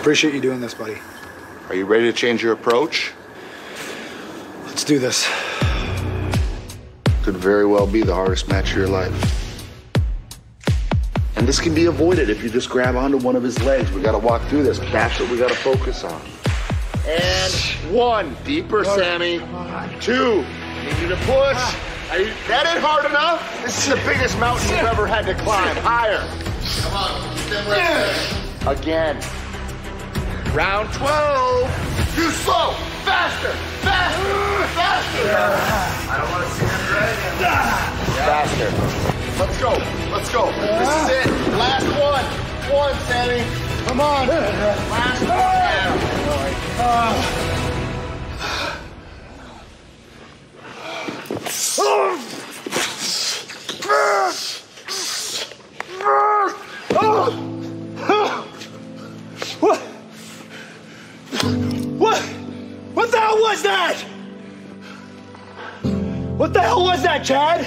Appreciate you doing this, buddy. Are you ready to change your approach? Let's do this. Could very well be the hardest match of your life. And this can be avoided if you just grab onto one of his legs. We gotta walk through this. That's what we gotta focus on. And one. Deeper, Sami. Two. Need you to push. Ah. Are you, that ain't hard enough. This is the biggest mountain you've ever had to climb. Higher. Come on. Again. Round 12. Too slow. Faster. Faster. Faster. I don't want to see him dragon. Faster. Let's go. Let's go. This is it. Last one. One, Sami. Come on. Last What? What? Was that? What the hell was that, Chad?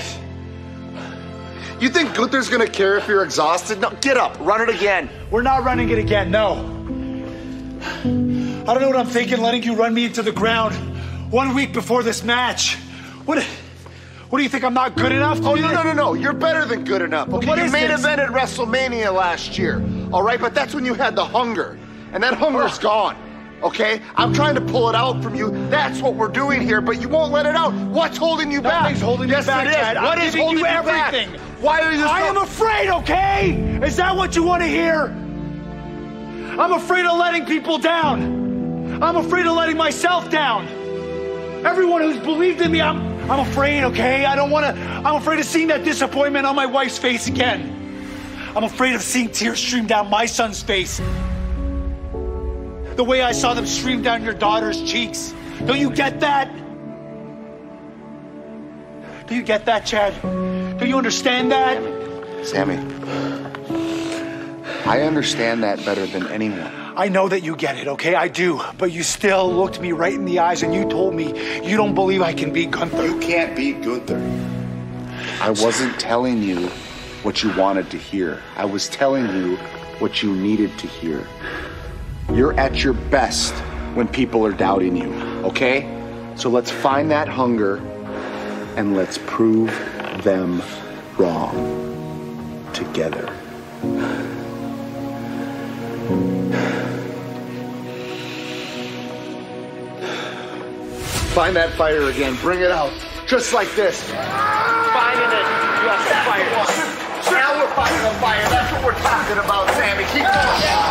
You think Gunther's gonna care if you're exhausted? No, get up. Run it again. We're not running it again, no. I don't know what I'm thinking, letting you run me into the ground one week before this match. What? What do you think? I'm not good enough? Oh no no no no! You're better than good enough. Okay, what you main this? evented WrestleMania last year. All right, but that's when you had the hunger, and that hunger's oh. gone. Okay, I'm trying to pull it out from you. That's what we're doing here, but you won't let it out. What's holding you back? Nothing's holding me yes, back, it is. What is holding you back? everything. Why are you? I am afraid, okay? Is that what you want to hear? I'm afraid of letting people down. I'm afraid of letting myself down. Everyone who's believed in me, I'm I'm afraid, okay? I don't want to I'm afraid of seeing that disappointment on my wife's face again. I'm afraid of seeing tears stream down my son's face. The way I saw them stream down your daughter's cheeks. Don't you get that? Do you get that, Chad? Do you understand that? Sami, I understand that better than anyone. I know that you get it, okay? I do. But you still looked me right in the eyes and you told me you don't believe I can beat Gunther. You can't beat Gunther. I wasn't telling you what you wanted to hear. I was telling you what you needed to hear. You're at your best when people are doubting you, okay? So let's find that hunger and let's prove them wrong together. Find that fire again. Bring it out. Just like this. Finding it. Yes, fire. Now we're fighting the fire. That's what we're talking about, Sami. Keep going.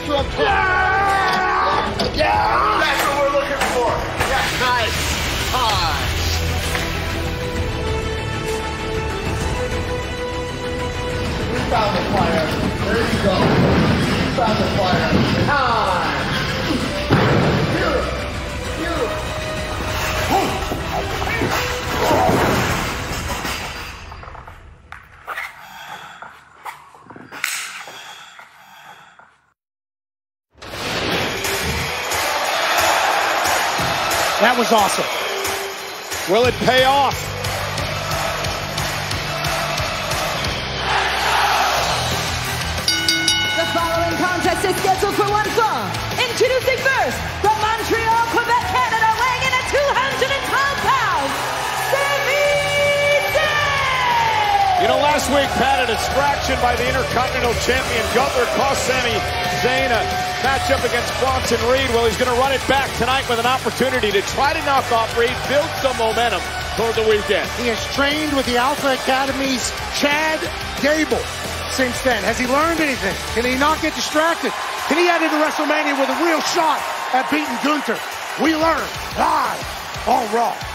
That's what I'm talking about. Yeah. That's what we're looking for. Yeah, nice. Time. We found the fire. There you go. We found the fire. Time. That was awesome. Will it pay off? The following contest is scheduled Know, last week, Pat, a distraction by the Intercontinental Champion Gunther cost Sami Zayn a matchup against Bronson Reed. Well, he's going to run it back tonight with an opportunity to try to knock off Reed, build some momentum toward the weekend. He has trained with the Alpha Academy's Chad Gable since then. Has he learned anything? Can he not get distracted? Can he head into WrestleMania with a real shot at beating Gunther? We learn live on Raw.